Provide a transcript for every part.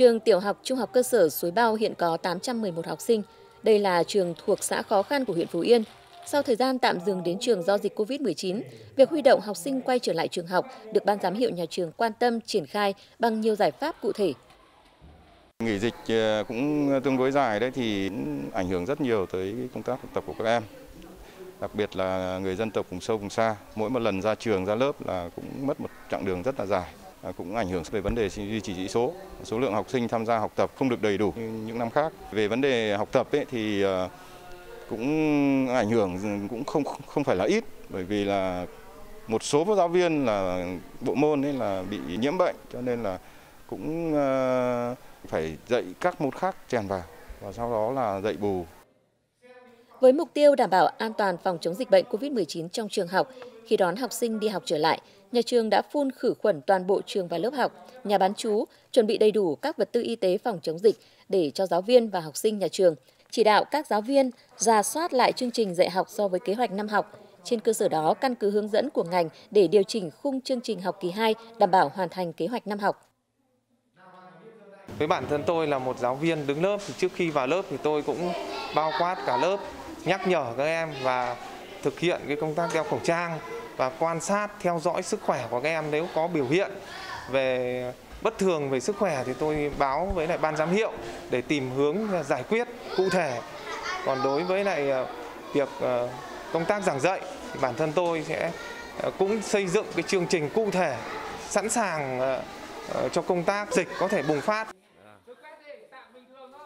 Trường tiểu học trung học cơ sở Suối Bao hiện có 811 học sinh. Đây là trường thuộc xã khó khăn của huyện Phú Yên. Sau thời gian tạm dừng đến trường do dịch COVID-19, việc huy động học sinh quay trở lại trường học được ban giám hiệu nhà trường quan tâm triển khai bằng nhiều giải pháp cụ thể. Nghỉ dịch ờ, cũng tương đối dài đấy thì ảnh hưởng rất nhiều tới công tác học tập của các em. Đặc biệt là người dân tộc vùng sâu vùng xa, mỗi một lần ra trường ra lớp là cũng mất một chặng đường rất là dài. À, cũng ảnh hưởng về vấn đề duy trì chỉ số. Số lượng học sinh tham gia học tập không được đầy đủ như những năm khác. Về vấn đề học tập ấy, thì à, cũng ảnh hưởng cũng không không phải là ít bởi vì là một số giáo viên là bộ môn ấy là bị nhiễm bệnh cho nên là cũng à, phải dạy các môn khác chèn vào và sau đó là dạy bù. Với mục tiêu đảm bảo an toàn phòng chống dịch bệnh COVID-19 trong trường học, khi đón học sinh đi học trở lại, nhà trường đã phun khử khuẩn toàn bộ trường và lớp học, nhà bán chú, chuẩn bị đầy đủ các vật tư y tế phòng chống dịch để cho giáo viên và học sinh nhà trường. Chỉ đạo các giáo viên ra soát lại chương trình dạy học so với kế hoạch năm học. Trên cơ sở đó, căn cứ hướng dẫn của ngành để điều chỉnh khung chương trình học kỳ 2 đảm bảo hoàn thành kế hoạch năm học. Với bản thân tôi là một giáo viên đứng lớp thì trước khi vào lớp thì tôi cũng bao quát cả lớp, nhắc nhở các em và thực hiện cái công tác đeo khẩu trang và quan sát, theo dõi sức khỏe của các em nếu có biểu hiện về bất thường về sức khỏe thì tôi báo với lại ban giám hiệu để tìm hướng giải quyết cụ thể. Còn đối với lại ờ, việc ờ, công tác giảng dạy thì bản thân tôi sẽ ờ, cũng xây dựng cái chương trình cụ thể, sẵn sàng cho công tác dịch có thể bùng phát.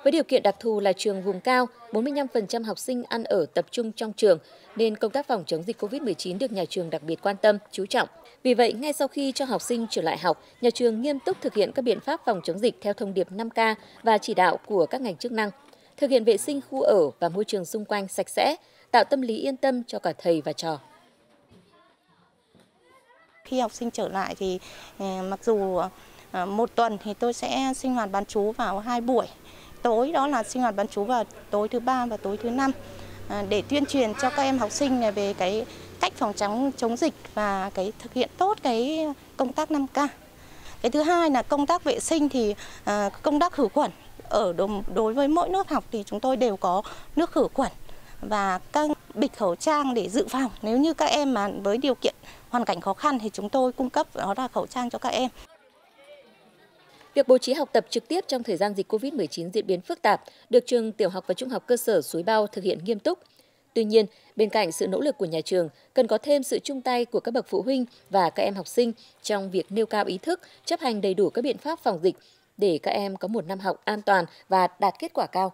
Với điều kiện đặc thù là trường vùng cao, 45% học sinh ăn ở tập trung trong trường, nên công tác phòng chống dịch COVID-19 được nhà trường đặc biệt quan tâm, chú trọng. Vì vậy, ngay sau khi cho học sinh trở lại học, nhà trường nghiêm túc thực hiện các biện pháp phòng chống dịch theo thông điệp 5K và chỉ đạo của các ngành chức năng, thực hiện vệ sinh khu ở và môi trường xung quanh sạch sẽ, tạo tâm lý yên tâm cho cả thầy và trò. Khi học sinh trở lại thì ừ, mặc dù ờ, một tuần thì tôi sẽ sinh hoạt bán chú vào hai buổi tối, đó là sinh hoạt bán chú vào tối thứ ba và tối thứ năm à, để tuyên truyền cho các em học sinh về cái cách phòng chống chống dịch và cái thực hiện tốt cái công tác 5K. Cái thứ hai là công tác vệ sinh thì à, công tác khử khuẩn, ở đối với mỗi lớp học thì chúng tôi đều có nước khử khuẩn và các bịch khẩu trang để dự phòng nếu như các em mà với điều kiện hoàn cảnh khó khăn thì chúng tôi cung cấp đó là khẩu trang cho các em. Việc bố trí học tập trực tiếp trong thời gian dịch COVID-19 diễn biến phức tạp được trường tiểu học và trung học cơ sở Suối Bao thực hiện nghiêm túc. Tuy nhiên, bên cạnh sự nỗ lực của nhà trường, cần có thêm sự chung tay của các bậc phụ huynh và các em học sinh trong việc nêu cao ý thức, chấp hành đầy đủ các biện pháp phòng dịch để các em có một năm học an toàn và đạt kết quả cao.